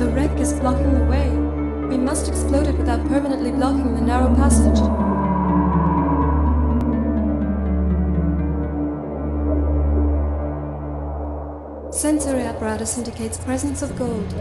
The wreck is blocking the way. We must explode it without permanently blocking the narrow passage. Sensory apparatus indicates presence of gold.